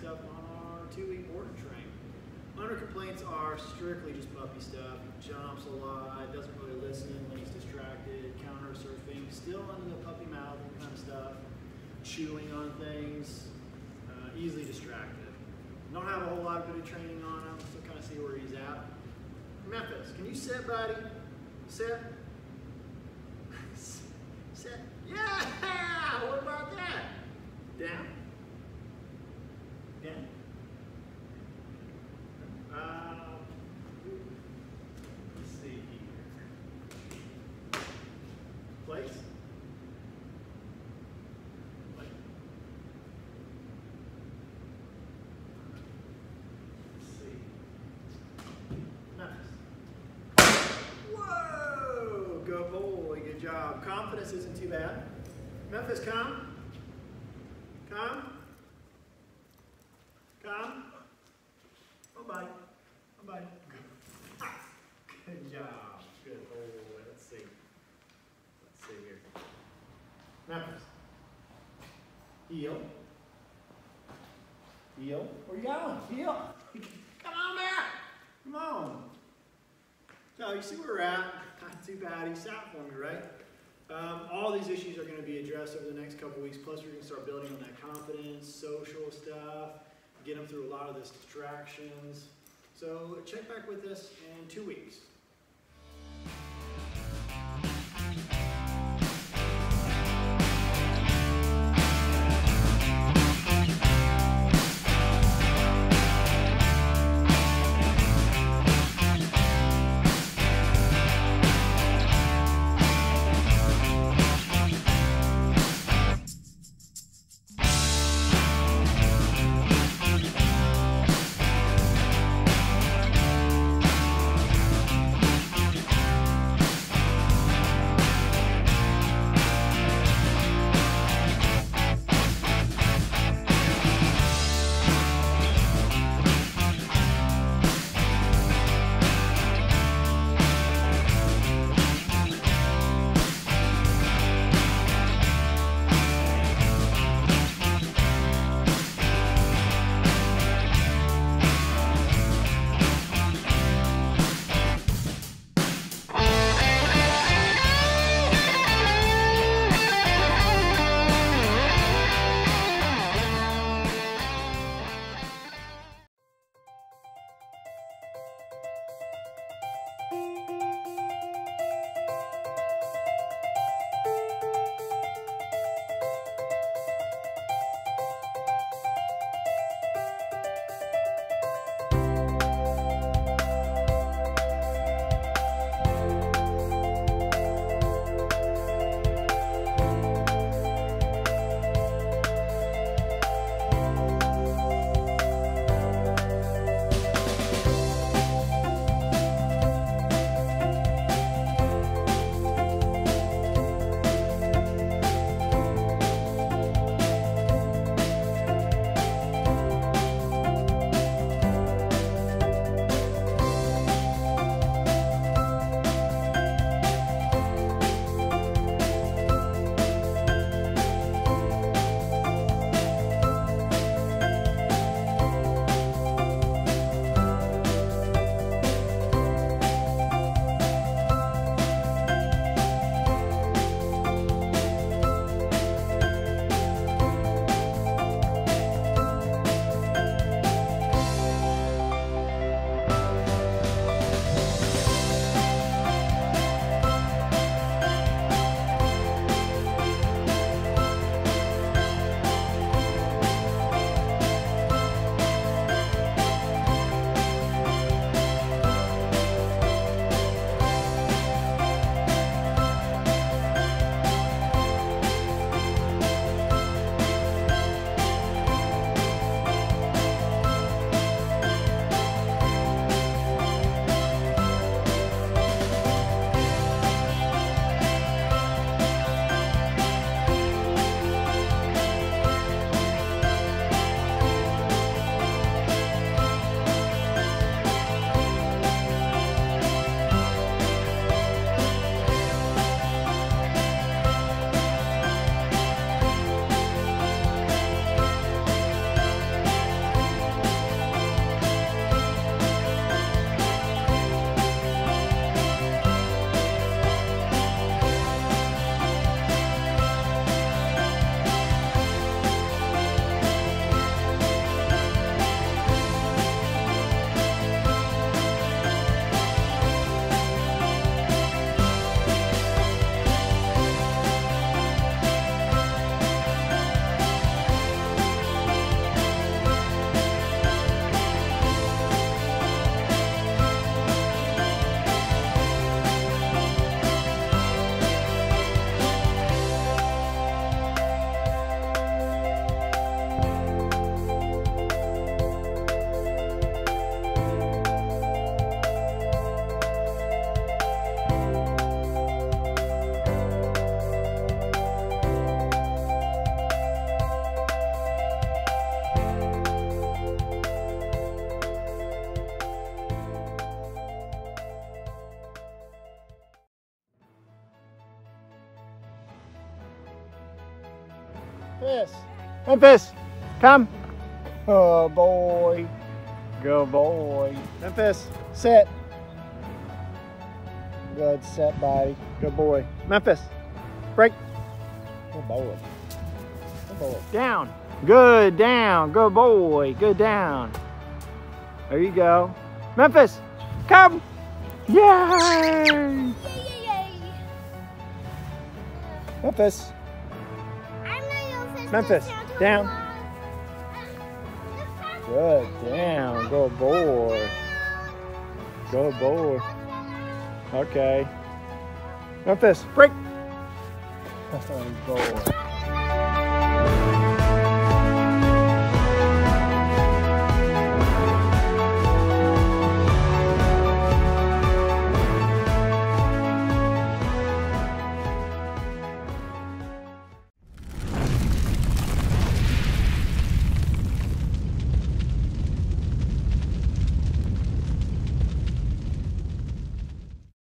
next up on our two-week and train. Owner complaints are strictly just puppy stuff. Jumps a lot, doesn't really listen when he's distracted, counter surfing, still under the puppy mouth kind of stuff, chewing on things, uh, easily distracted. Don't have a whole lot of good training on him, so kind of see where he's at. Memphis, can you sit, buddy? Sit. sit. Yeah! What about that? Down. Down. Uh, let's see here. Place. Whoa! Good boy. Good job. Confidence isn't too bad. Memphis, come. Come. Come. Oh, buddy. Oh, buddy. Good job. Good boy. Let's see. Let's see here. Memphis. Heel. Heel. Where you going? Heel. Come on, man. Come on. So you see where we're at. Not too bad. He sat for me, right? Um, all these issues are going to be addressed over the next couple weeks. Plus, we're going to start building on that confidence, social stuff, get them through a lot of this distractions. So check back with us in two weeks. Memphis. Memphis, come. Oh boy. Go boy. Memphis, sit. Good set, buddy. Good boy. Memphis, break. Good boy. Good boy. Down. Good down. Good boy. Good down. There you go. Memphis, come. Yay! Yay, yay, yay. Memphis. Memphis, down. Good down. Good boy. Good boy. Okay. Memphis, break. Good boy.